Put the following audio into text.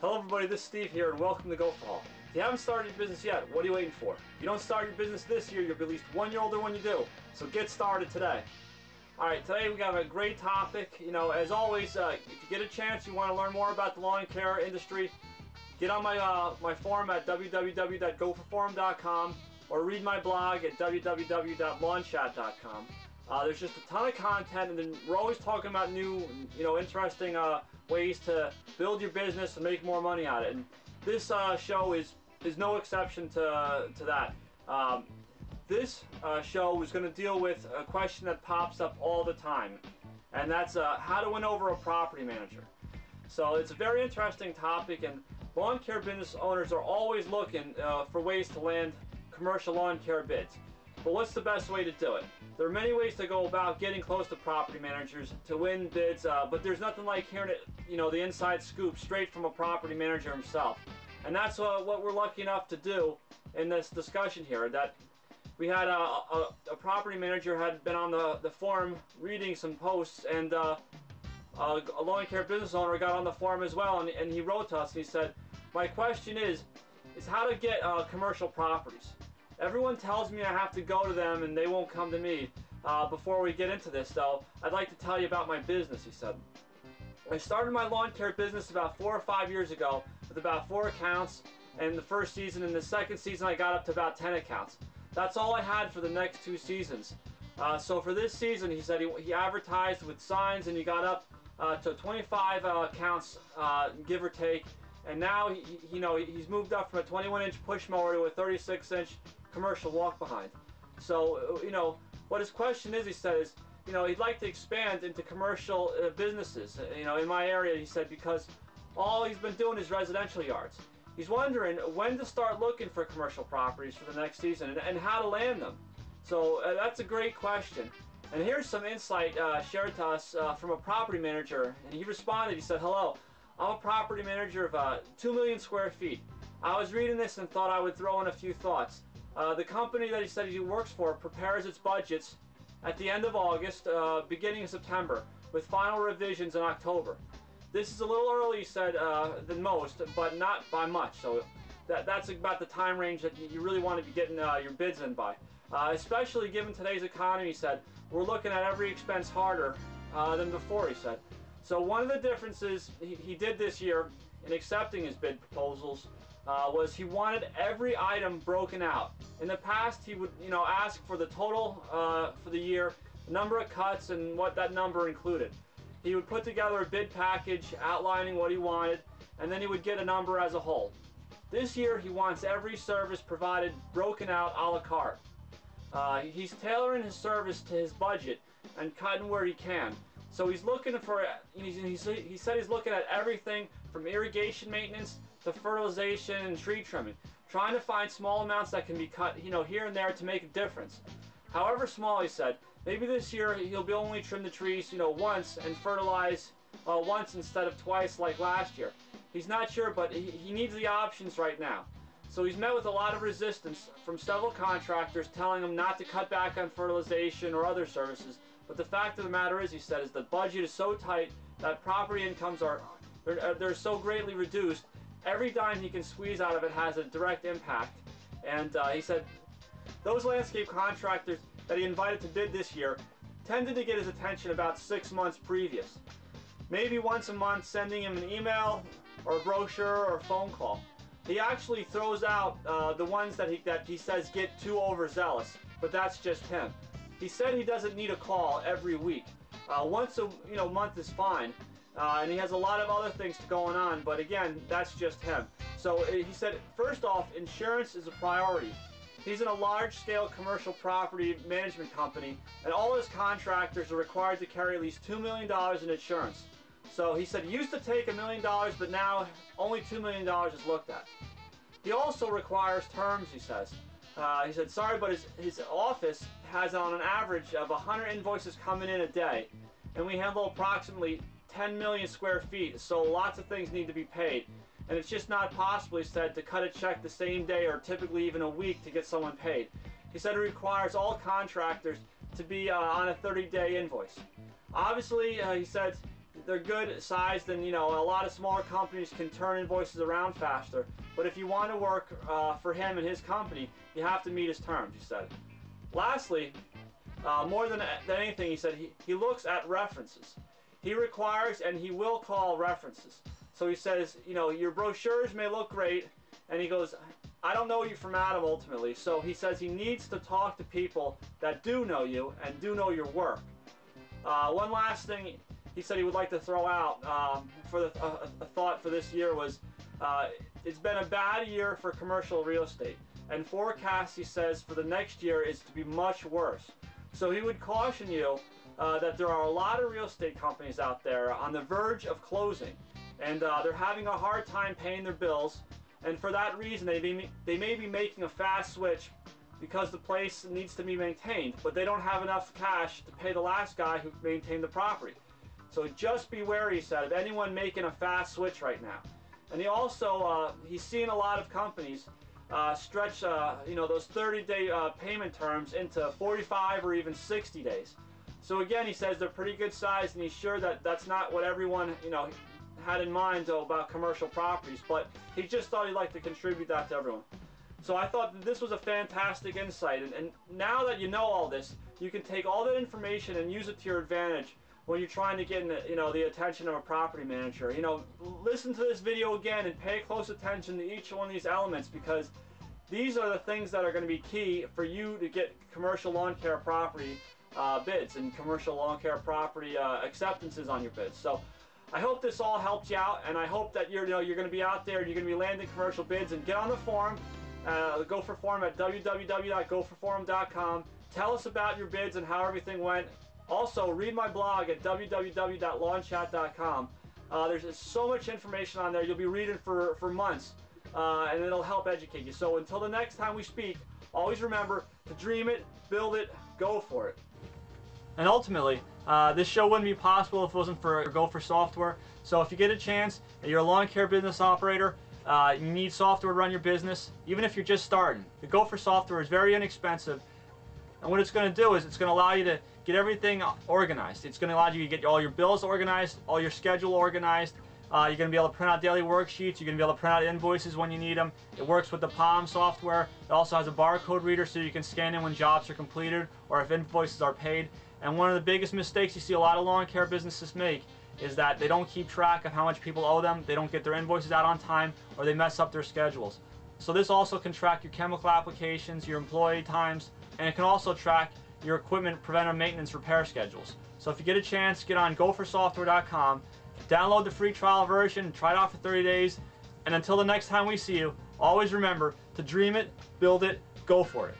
Hello everybody, this is Steve here and welcome to GopherHaul. If you haven't started your business yet, what are you waiting for? If you don't start your business this year, you'll be at least one year older when you do. So get started today. Alright, today we have a great topic. You know, as always, uh, if you get a chance, you want to learn more about the lawn care industry, get on my, uh, my forum at www.gopherforum.com or read my blog at www.lawnchat.com. Uh, there's just a ton of content, and then we're always talking about new, you know, interesting uh, ways to build your business and make more money at it. And this uh, show is is no exception to to that. Um, this uh, show is going to deal with a question that pops up all the time, and that's uh, how to win over a property manager. So it's a very interesting topic, and lawn care business owners are always looking uh, for ways to land commercial lawn care bids. But what's the best way to do it? There are many ways to go about getting close to property managers to win bids, uh, but there's nothing like hearing it, you know, the inside scoop straight from a property manager himself. And that's uh, what we're lucky enough to do in this discussion here. That we had a, a, a property manager had been on the, the forum reading some posts, and uh, a, a lawn care business owner got on the forum as well, and, and he wrote to us and he said, "My question is, is how to get uh, commercial properties." Everyone tells me I have to go to them and they won't come to me. Uh, before we get into this though, I'd like to tell you about my business, he said. I started my lawn care business about four or five years ago with about four accounts and the first season and the second season I got up to about 10 accounts. That's all I had for the next two seasons. Uh, so for this season, he said he, he, advertised with signs and he got up uh, to 25 uh, accounts, uh, give or take. And now, he, you know, he's moved up from a 21 inch push mower to a 36 inch commercial walk behind. So, uh, you know, what his question is, he says, you know, he'd like to expand into commercial uh, businesses, uh, you know, in my area, he said, because all he's been doing is residential yards. He's wondering when to start looking for commercial properties for the next season and, and how to land them. So uh, that's a great question. And here's some insight uh, shared to us uh, from a property manager. And he responded, he said, hello, I'm a property manager of 2 million square feet. I was reading this and thought I would throw in a few thoughts. Uh, the company that he said he works for prepares its budgets at the end of August, uh, beginning of September, with final revisions in October. This is a little early, he said, uh, than most, but not by much. So that, that's about the time range that you really want to be getting uh, your bids in by. Uh, especially given today's economy, he said, we're looking at every expense harder uh, than before, he said. So one of the differences he, he did this year in accepting his bid proposals uh, was he wanted every item broken out. In the past, he would, you know, ask for the total uh, for the year, number of cuts, and what that number included. He would put together a bid package outlining what he wanted, and then he would get a number as a whole. This year, he wants every service provided broken out a la carte. Uh, he's tailoring his service to his budget and cutting where he can. So he's looking for, he said he's looking at everything from irrigation maintenance to fertilization and tree trimming, trying to find small amounts that can be cut, you know, here and there to make a difference. However small, he said, maybe this year he'll be only trim the trees, you know, once and fertilize uh, once instead of twice like last year. He's not sure, but he, he needs the options right now. So he's met with a lot of resistance from several contractors telling him not to cut back on fertilization or other services. But the fact of the matter is, he said, is the budget is so tight that property incomes are they're, they're so greatly reduced every dime he can squeeze out of it has a direct impact. And uh, he said those landscape contractors that he invited to bid this year tended to get his attention about six months previous. Maybe once a month sending him an email or a brochure or a phone call. He actually throws out uh, the ones that he, that he says get too overzealous, but that's just him. He said he doesn't need a call every week. Uh, once a you know month is fine, uh, and he has a lot of other things going on, but again, that's just him. So uh, he said, first off, insurance is a priority. He's in a large-scale commercial property management company, and all his contractors are required to carry at least $2 million in insurance. So he said used to take a million dollars, but now only $2 million is looked at. He also requires terms, he says. Uh, he said, sorry, but his, his office has on an average of 100 invoices coming in a day, and we handle approximately 10 million square feet, so lots of things need to be paid. And it's just not possible, he said, to cut a check the same day or typically even a week to get someone paid. He said it requires all contractors to be uh, on a 30-day invoice. Obviously, uh, he said, they're good sized and you know a lot of smaller companies can turn invoices around faster. But if you want to work uh, for him and his company, you have to meet his terms, he said. Lastly, uh, more than, than anything, he said he, he looks at references. He requires and he will call references. So he says, you know, your brochures may look great, and he goes, I don't know you from Adam ultimately. So he says he needs to talk to people that do know you and do know your work. Uh, one last thing he said he would like to throw out um, for the, uh, a thought for this year was uh, it's been a bad year for commercial real estate and forecast he says for the next year is to be much worse so he would caution you uh, that there are a lot of real estate companies out there on the verge of closing and uh, they're having a hard time paying their bills and for that reason they may, they may be making a fast switch because the place needs to be maintained, but they don't have enough cash to pay the last guy who maintained the property. So just be wary, he said, of anyone making a fast switch right now. And he also, uh, he's seen a lot of companies uh, stretch, uh, you know, those 30-day uh, payment terms into 45 or even 60 days. So again, he says they're pretty good size, and he's sure that that's not what everyone, you know, had in mind though, about commercial properties, but he just thought he'd like to contribute that to everyone. So I thought that this was a fantastic insight, and, and now that you know all this, you can take all that information and use it to your advantage when you're trying to get in the, you know, the attention of a property manager. You know, listen to this video again and pay close attention to each one of these elements because these are the things that are going to be key for you to get commercial lawn care property uh, bids and commercial lawn care property uh, acceptances on your bids. So I hope this all helped you out, and I hope that you're, you know, you're going to be out there and you're going to be landing commercial bids and get on the forum uh, Gopher Forum at www.gopherforum.com. Tell us about your bids and how everything went. Also, read my blog at www.lawnchat.com. Uh, there's so much information on there. You'll be reading for, for months, uh, and it'll help educate you. So until the next time we speak, always remember to dream it, build it, go for it. And ultimately, uh, this show wouldn't be possible if it wasn't for Gopher Software. So if you get a chance, you're a lawn care business operator, uh, you need software to run your business, even if you're just starting. The Gopher software is very inexpensive. And what it's going to do is it's going to allow you to get everything organized. It's going to allow you to get all your bills organized, all your schedule organized. Uh, you're going to be able to print out daily worksheets. You're going to be able to print out invoices when you need them. It works with the Palm software. It also has a barcode reader so you can scan in when jobs are completed or if invoices are paid. And one of the biggest mistakes you see a lot of lawn care businesses make is that they don't keep track of how much people owe them, they don't get their invoices out on time, or they mess up their schedules. So this also can track your chemical applications, your employee times, and it can also track your equipment preventive maintenance repair schedules. So if you get a chance, get on gophersoftware.com, download the free trial version, try it out for 30 days, and until the next time we see you, always remember to dream it, build it, go for it.